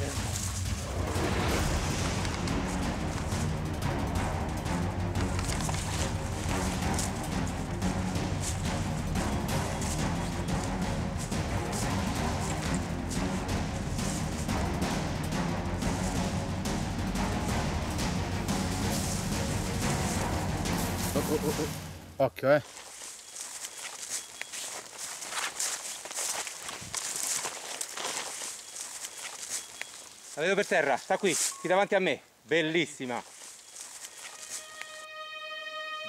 Oh, oh, oh, okay. La vedo per terra, sta qui, qui davanti a me. Bellissima.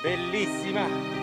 Bellissima.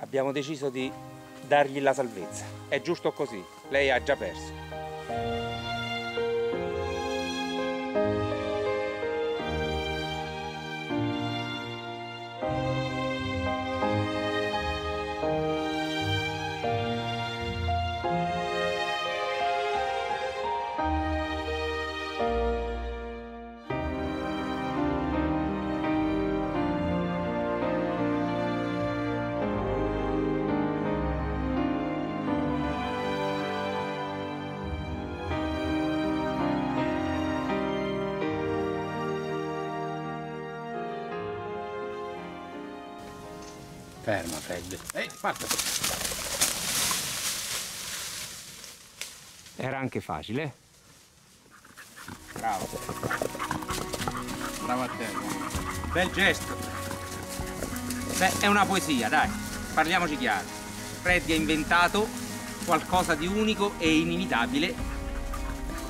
Abbiamo deciso di dargli la salvezza. È giusto così, lei ha già perso. Ferma, Fred. Ehi, parta. Era anche facile. Bravo. Bravo a te. Bel gesto. Beh, è una poesia, dai. Parliamoci chiaro. Freddy ha inventato qualcosa di unico e inimitabile.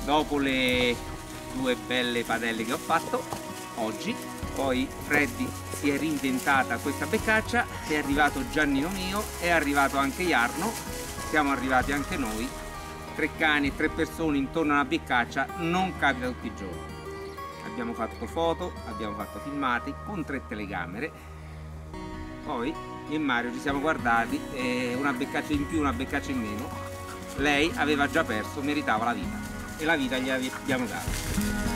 Dopo le due belle padelle che ho fatto, oggi, poi Freddy si è reinventata questa beccaccia, è arrivato Giannino mio, è arrivato anche Jarno, siamo arrivati anche noi, tre cani tre persone intorno a una beccaccia non capita tutti i giorni. Abbiamo fatto foto, abbiamo fatto filmati con tre telecamere, poi io e Mario ci siamo guardati, eh, una beccaccia in più, una beccaccia in meno, lei aveva già perso, meritava la vita. E la vita gli abbiamo dato.